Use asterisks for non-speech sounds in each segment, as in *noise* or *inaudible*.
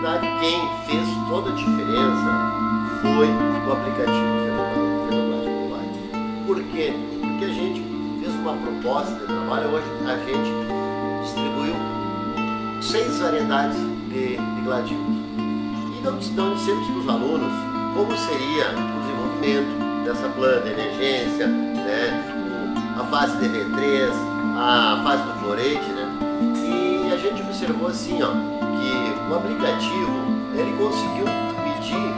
verdade, quem fez toda a diferença foi o aplicativo Fenomenal Online. Por quê? Porque a gente fez uma proposta de trabalho, hoje a gente distribuiu seis variedades de, de gladios. E não, não dissemos para os alunos como seria o desenvolvimento dessa planta de emergência, né, a fase de V3, a fase do florete, né? Observou assim, ó, que o aplicativo ele conseguiu medir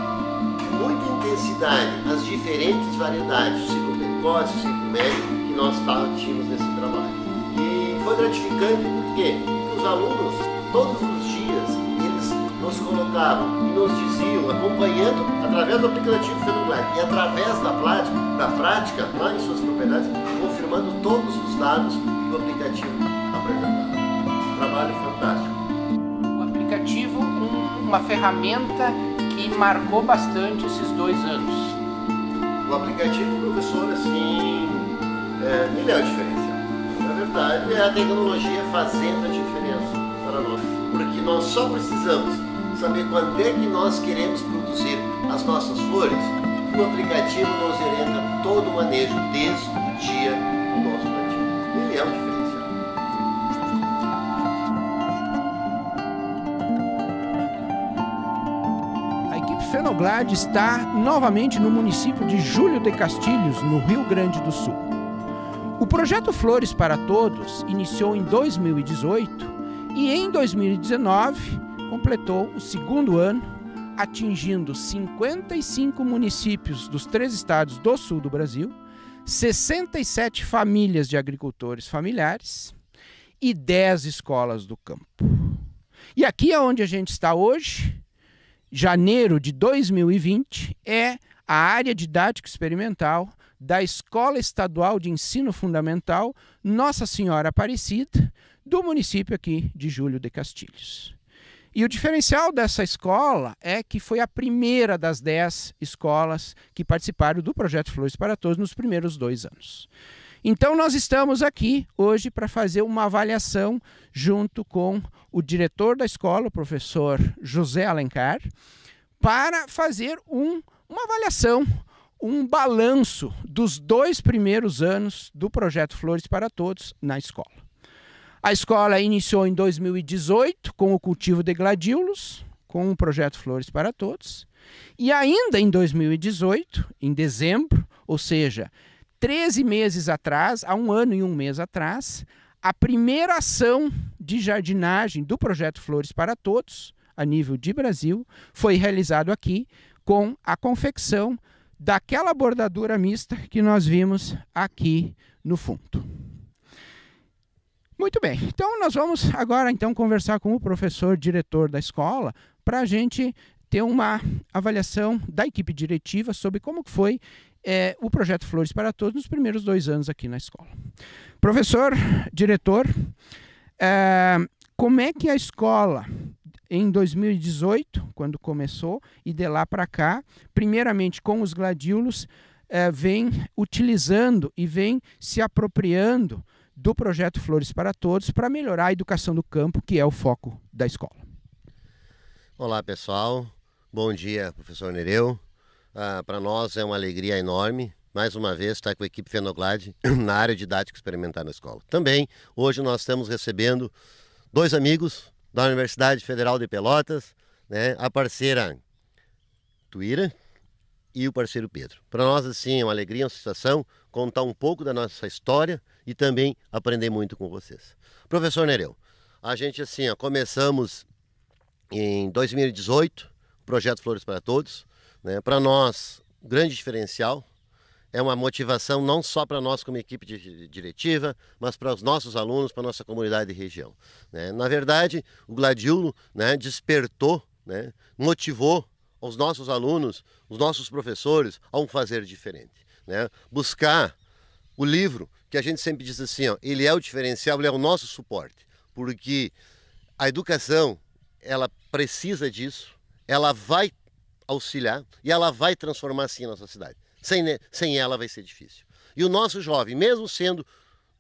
muita intensidade as diferentes variedades, o ciclo precoce, ciclo médio que nós tínhamos nesse trabalho. E foi gratificante porque os alunos, todos os dias, eles nos colocavam e nos diziam, acompanhando através do aplicativo Fenoglar e através da prática, da prática lá em suas propriedades, confirmando todos os dados que o aplicativo apresentava. Uma ferramenta que marcou bastante esses dois anos. O aplicativo, professor, assim, é, ele é diferença. Na verdade, é a tecnologia fazendo a diferença para nós. Porque nós só precisamos saber quando é que nós queremos produzir as nossas flores. O aplicativo nos orienta todo o manejo desde o dia do nosso plantio. Ele é o. Fenoglade está novamente no município de Júlio de Castilhos, no Rio Grande do Sul. O projeto Flores para Todos iniciou em 2018 e em 2019 completou o segundo ano, atingindo 55 municípios dos três estados do sul do Brasil, 67 famílias de agricultores familiares e 10 escolas do campo. E aqui é onde a gente está hoje, janeiro de 2020, é a área didática experimental da Escola Estadual de Ensino Fundamental Nossa Senhora Aparecida, do município aqui de Júlio de Castilhos. E o diferencial dessa escola é que foi a primeira das dez escolas que participaram do projeto Flores para Todos nos primeiros dois anos. Então, nós estamos aqui hoje para fazer uma avaliação junto com o diretor da escola, o professor José Alencar, para fazer um, uma avaliação, um balanço dos dois primeiros anos do projeto Flores para Todos na escola. A escola iniciou em 2018 com o cultivo de gladiolos, com o projeto Flores para Todos, e ainda em 2018, em dezembro, ou seja, 13 meses atrás, há um ano e um mês atrás, a primeira ação de jardinagem do projeto Flores para Todos, a nível de Brasil, foi realizado aqui com a confecção daquela bordadura mista que nós vimos aqui no fundo. Muito bem, então nós vamos agora então conversar com o professor diretor da escola para a gente ter uma avaliação da equipe diretiva sobre como foi é, o projeto Flores para Todos nos primeiros dois anos aqui na escola. Professor, diretor, é, como é que a escola, em 2018, quando começou, e de lá para cá, primeiramente com os gladiolos, é, vem utilizando e vem se apropriando do projeto Flores para Todos para melhorar a educação do campo, que é o foco da escola. Olá, pessoal. Bom dia, professor Nereu. Ah, para nós é uma alegria enorme, mais uma vez, estar com a equipe Fenoglade *clears throat* na área didática experimental na escola. Também, hoje nós estamos recebendo dois amigos da Universidade Federal de Pelotas, né, a parceira Tuíra e o parceiro Pedro. Para nós, assim, é uma alegria, uma sensação contar um pouco da nossa história e também aprender muito com vocês. Professor Nereu, a gente, assim, ó, começamos em 2018, o projeto Flores para Todos, né? Para nós, grande diferencial é uma motivação não só para nós como equipe diretiva, mas para os nossos alunos, para a nossa comunidade e região. Né? Na verdade, o Gladiolo né, despertou, né, motivou os nossos alunos, os nossos professores a um fazer diferente. Né? Buscar o livro, que a gente sempre diz assim, ó, ele é o diferencial, ele é o nosso suporte, porque a educação, ela precisa disso, ela vai auxiliar e ela vai transformar sim a nossa cidade. Sem, sem ela vai ser difícil. E o nosso jovem, mesmo sendo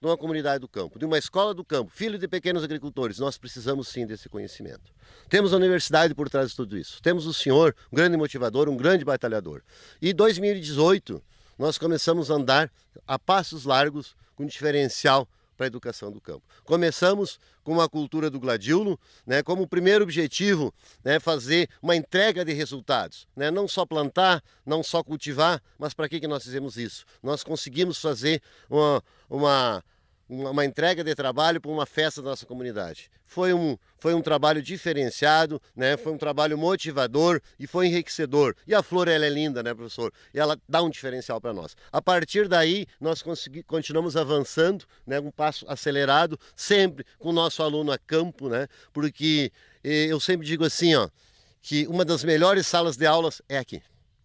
de uma comunidade do campo, de uma escola do campo, filho de pequenos agricultores, nós precisamos sim desse conhecimento. Temos a universidade por trás de tudo isso. Temos o senhor, um grande motivador, um grande batalhador. E 2018 nós começamos a andar a passos largos com diferencial para a educação do campo. Começamos com a cultura do gladiolo, né, como primeiro objetivo, né, fazer uma entrega de resultados, né, não só plantar, não só cultivar, mas para que, que nós fizemos isso? Nós conseguimos fazer uma, uma uma, uma entrega de trabalho para uma festa da nossa comunidade. Foi um, foi um trabalho diferenciado, né? foi um trabalho motivador e foi enriquecedor. E a flor ela é linda, né, professor? E ela dá um diferencial para nós. A partir daí, nós continuamos avançando, né, um passo acelerado, sempre com o nosso aluno a campo, né? porque eh, eu sempre digo assim, ó, que uma das melhores salas de aulas é aqui,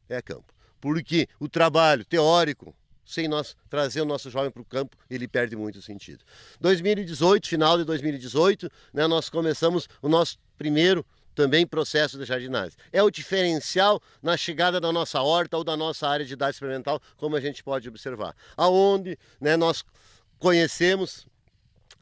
é a campo. Porque o trabalho teórico, sem nós trazer o nosso jovem para o campo, ele perde muito sentido. 2018, final de 2018, né, nós começamos o nosso primeiro também processo de jardinagem. É o diferencial na chegada da nossa horta ou da nossa área de idade experimental, como a gente pode observar. Aonde né, nós conhecemos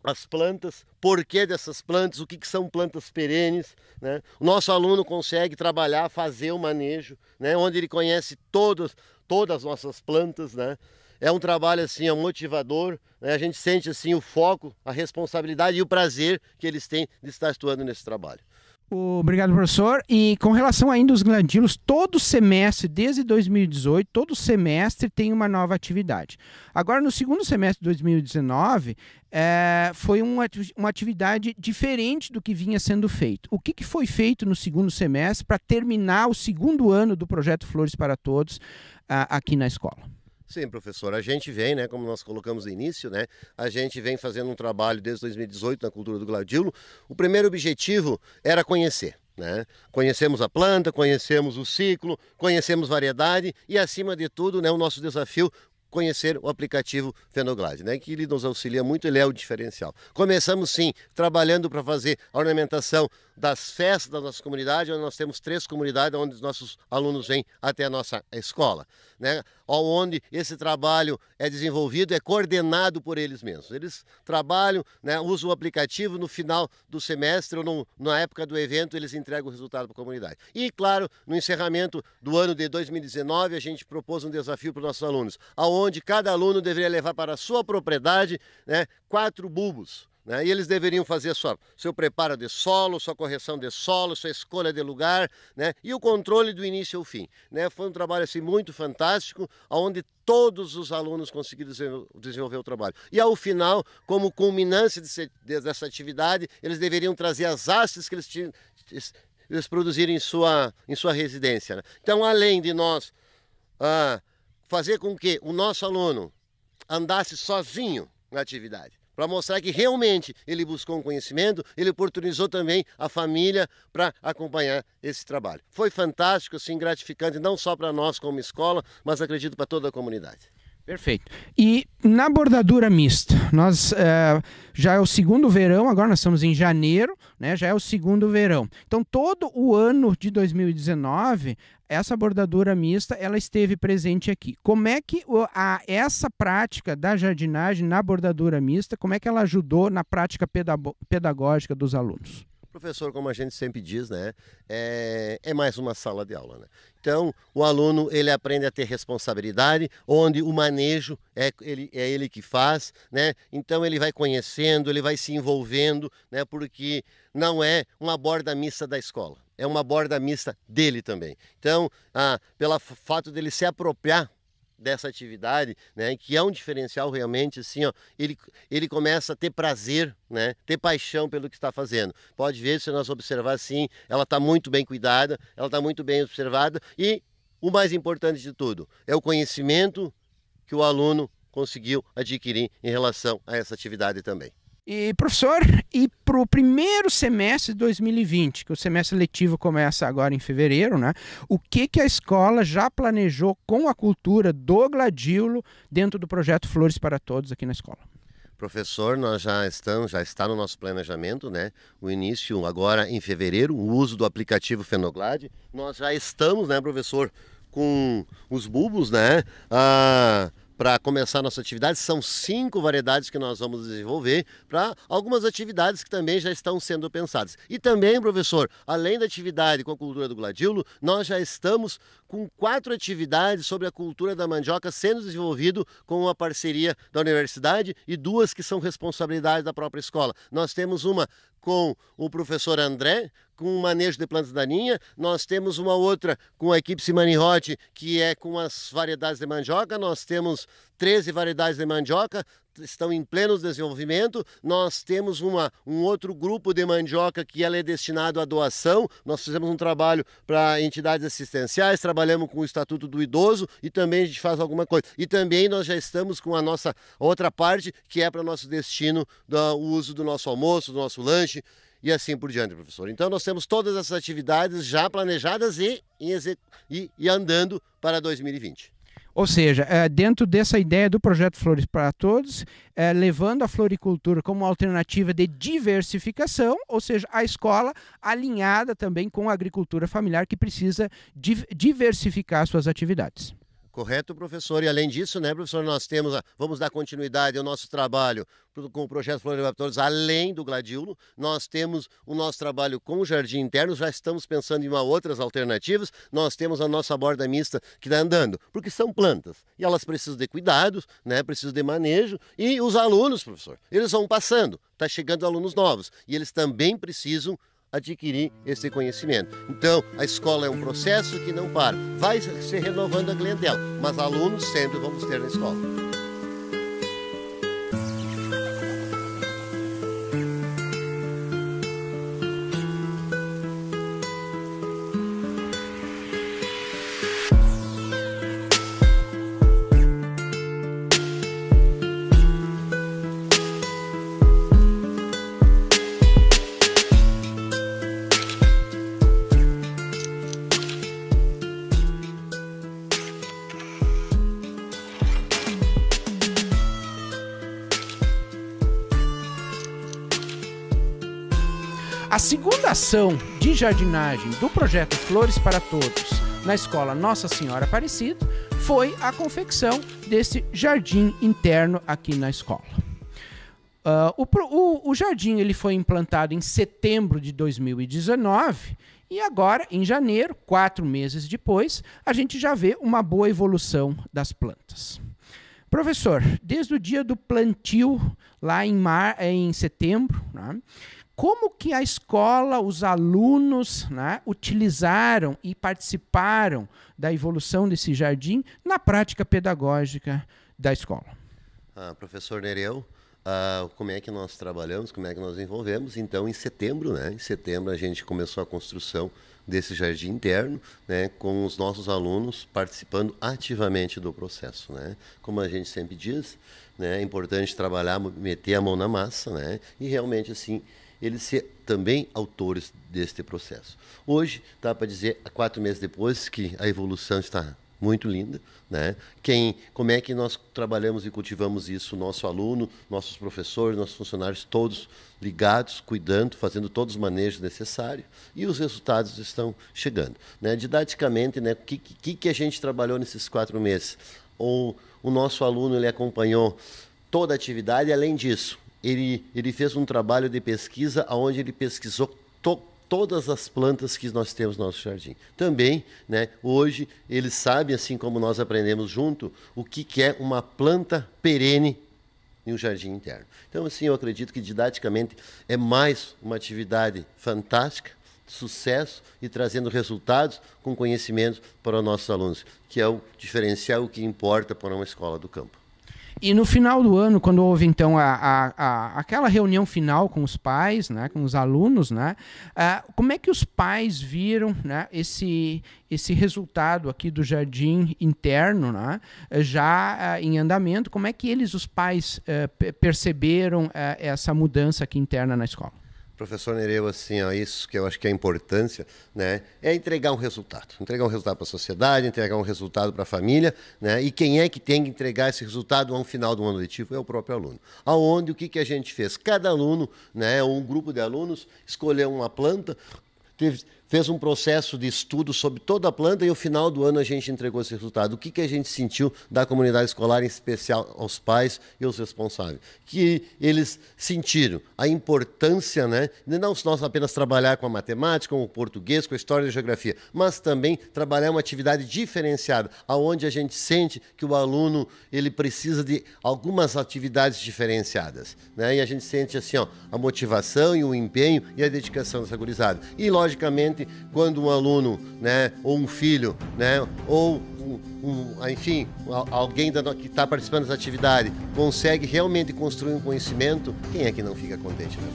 as plantas, porquê dessas plantas, o que, que são plantas perenes. Né? O nosso aluno consegue trabalhar, fazer o manejo, né? onde ele conhece todos, todas as nossas plantas. Né? É um trabalho assim, é motivador, né? a gente sente assim o foco, a responsabilidade e o prazer que eles têm de estar atuando nesse trabalho. Obrigado, professor. E com relação ainda aos glandilos, todo semestre, desde 2018, todo semestre tem uma nova atividade. Agora, no segundo semestre de 2019, é, foi uma, uma atividade diferente do que vinha sendo feito. O que, que foi feito no segundo semestre para terminar o segundo ano do projeto Flores para Todos uh, aqui na escola? Sim, professor. A gente vem, né, como nós colocamos no início, né, a gente vem fazendo um trabalho desde 2018 na cultura do gladilo. O primeiro objetivo era conhecer. Né? Conhecemos a planta, conhecemos o ciclo, conhecemos variedade e, acima de tudo, né, o nosso desafio conhecer o aplicativo Fenoglade, né, que ele nos auxilia muito, ele é o diferencial. Começamos sim trabalhando para fazer a ornamentação das festas da nossa comunidade, onde nós temos três comunidades onde os nossos alunos vêm até a nossa escola, né? onde esse trabalho é desenvolvido, é coordenado por eles mesmos. Eles trabalham, né, usam o aplicativo no final do semestre ou no, na época do evento, eles entregam o resultado para a comunidade. E, claro, no encerramento do ano de 2019, a gente propôs um desafio para os nossos alunos, aonde cada aluno deveria levar para a sua propriedade né, quatro bulbos né? E eles deveriam fazer sua, seu preparo de solo, sua correção de solo, sua escolha de lugar né? e o controle do início ao fim. Né? Foi um trabalho assim, muito fantástico, onde todos os alunos conseguiram desenvolver o trabalho. E ao final, como culminância dessa atividade, eles deveriam trazer as hastes que eles, tinham, eles produziram em sua, em sua residência. Né? Então, além de nós ah, fazer com que o nosso aluno andasse sozinho na atividade, para mostrar que realmente ele buscou um conhecimento, ele oportunizou também a família para acompanhar esse trabalho. Foi fantástico, assim, gratificante, não só para nós como escola, mas acredito para toda a comunidade. Perfeito. E na bordadura mista, nós é, já é o segundo verão, agora nós estamos em janeiro, né? Já é o segundo verão. Então todo o ano de 2019 essa bordadura mista ela esteve presente aqui. Como é que a, essa prática da jardinagem na bordadura mista, como é que ela ajudou na prática pedagógica dos alunos? Professor, como a gente sempre diz, né, é, é, mais uma sala de aula. Né? Então, o aluno ele aprende a ter responsabilidade, onde o manejo é ele, é ele que faz, né? Então ele vai conhecendo, ele vai se envolvendo, né? Porque não é uma borda mista da escola, é uma borda mista dele também. Então, ah, pelo fato dele se apropriar dessa atividade, né, que é um diferencial realmente, assim, ó, ele, ele começa a ter prazer, né, ter paixão pelo que está fazendo. Pode ver, se nós observar assim, ela está muito bem cuidada, ela está muito bem observada e o mais importante de tudo é o conhecimento que o aluno conseguiu adquirir em relação a essa atividade também. E, professor, e para o primeiro semestre de 2020, que o semestre letivo começa agora em fevereiro, né? O que, que a escola já planejou com a cultura do gladilo dentro do projeto Flores para Todos aqui na escola? Professor, nós já estamos, já está no nosso planejamento, né? O início agora em fevereiro, o uso do aplicativo Fenoglade. Nós já estamos, né, professor, com os bulbos, né? Ah, para começar nossa atividade. São cinco variedades que nós vamos desenvolver para algumas atividades que também já estão sendo pensadas. E também, professor, além da atividade com a cultura do gladiolo, nós já estamos com quatro atividades sobre a cultura da mandioca sendo desenvolvido com uma parceria da universidade e duas que são responsabilidade da própria escola. Nós temos uma com o professor André, com o manejo de plantas daninhas. Nós temos uma outra com a equipe Simani Hot, que é com as variedades de mandioca. Nós temos 13 variedades de mandioca, estão em pleno desenvolvimento. Nós temos uma, um outro grupo de mandioca que ela é destinado à doação. Nós fizemos um trabalho para entidades assistenciais, trabalhamos com o Estatuto do Idoso e também a gente faz alguma coisa. E também nós já estamos com a nossa outra parte, que é para nosso destino do uso do nosso almoço, do nosso lanche e assim por diante, professor. Então nós temos todas essas atividades já planejadas e, e, e andando para 2020. Ou seja, é, dentro dessa ideia do projeto Flores para Todos, é, levando a floricultura como alternativa de diversificação, ou seja, a escola alinhada também com a agricultura familiar que precisa diversificar suas atividades. Correto, professor. E além disso, né, professor, nós temos, a, vamos dar continuidade ao nosso trabalho com o projeto Floricultores, além do Gladiolo. Nós temos o nosso trabalho com o Jardim Interno, já estamos pensando em uma outras alternativas. Nós temos a nossa borda mista que está andando, porque são plantas e elas precisam de cuidados, né, precisam de manejo. E os alunos, professor, eles vão passando, está chegando alunos novos e eles também precisam adquirir esse conhecimento. Então, a escola é um processo que não para. Vai se renovando a clientela, mas alunos sempre vamos ter na escola. A segunda ação de jardinagem do projeto Flores para Todos na escola Nossa Senhora Aparecida foi a confecção desse jardim interno aqui na escola. Uh, o, o, o jardim ele foi implantado em setembro de 2019 e agora, em janeiro, quatro meses depois, a gente já vê uma boa evolução das plantas. Professor, desde o dia do plantio, lá em, mar, em setembro, né, como que a escola, os alunos, né, utilizaram e participaram da evolução desse jardim na prática pedagógica da escola. Ah, professor Nereu, ah, como é que nós trabalhamos, como é que nós envolvemos? Então, em setembro, né, em setembro a gente começou a construção desse jardim interno, né, com os nossos alunos participando ativamente do processo, né? Como a gente sempre diz, né, é importante trabalhar, meter a mão na massa, né? E realmente assim eles ser também autores deste processo. Hoje, dá para dizer, quatro meses depois, que a evolução está muito linda, né? Quem, como é que nós trabalhamos e cultivamos isso? Nosso aluno, nossos professores, nossos funcionários, todos ligados, cuidando, fazendo todos os manejos necessários e os resultados estão chegando. Né? Didaticamente, né? O que, que, que a gente trabalhou nesses quatro meses? O, o nosso aluno ele acompanhou toda a atividade, além disso, ele, ele fez um trabalho de pesquisa onde ele pesquisou to, todas as plantas que nós temos no nosso jardim. Também, né, hoje, ele sabe, assim como nós aprendemos junto, o que, que é uma planta perene em um jardim interno. Então, assim, eu acredito que didaticamente é mais uma atividade fantástica, sucesso e trazendo resultados com conhecimentos para os nossos alunos, que é o diferencial, que importa para uma escola do campo. E no final do ano, quando houve então a, a, a, aquela reunião final com os pais, né, com os alunos, né, uh, como é que os pais viram né, esse, esse resultado aqui do jardim interno, né, já uh, em andamento? Como é que eles, os pais, uh, perceberam essa mudança aqui interna na escola? Professor Nereu, assim, ó, isso que eu acho que é a importância, né, é entregar um resultado. Entregar um resultado para a sociedade, entregar um resultado para a família, né, e quem é que tem que entregar esse resultado ao final do ano letivo é o próprio aluno. Aonde, o que, que a gente fez? Cada aluno, né, um grupo de alunos, escolheu uma planta, teve, fez um processo de estudo sobre toda a planta e no final do ano a gente entregou esse resultado. O que, que a gente sentiu da comunidade escolar, em especial aos pais e aos responsáveis? Que eles sentiram a importância, né, de não nós apenas trabalhar com a matemática, com o português, com a história e a geografia, mas também trabalhar uma atividade diferenciada, aonde a gente sente que o aluno ele precisa de algumas atividades diferenciadas. Né? E a gente sente assim, ó, a motivação e o empenho e a dedicação dessa gurizada. E, logicamente, quando um aluno, né, ou um filho, né, ou um, um, enfim, alguém que está participando dessa atividade consegue realmente construir um conhecimento, quem é que não fica contente, né?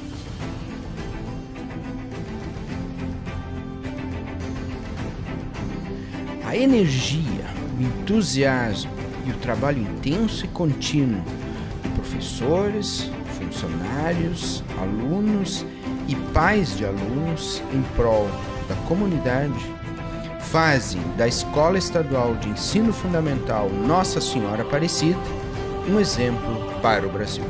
A energia, o entusiasmo e o trabalho intenso e contínuo de professores, funcionários, alunos e pais de alunos em prol da comunidade fazem da Escola Estadual de Ensino Fundamental Nossa Senhora Aparecida um exemplo para o Brasil.